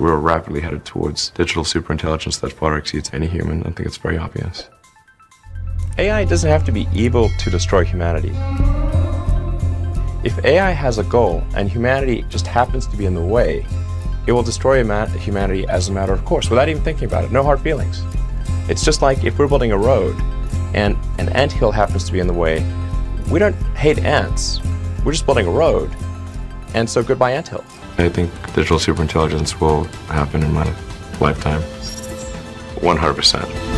We're rapidly headed towards digital superintelligence that far exceeds any human. I think it's very obvious. AI doesn't have to be evil to destroy humanity. If AI has a goal and humanity just happens to be in the way, it will destroy humanity as a matter of course without even thinking about it. No hard feelings. It's just like if we're building a road and an ant hill happens to be in the way, we don't hate ants. We're just building a road. And so goodbye ant hill. I think digital superintelligence will happen in my lifetime. 100%.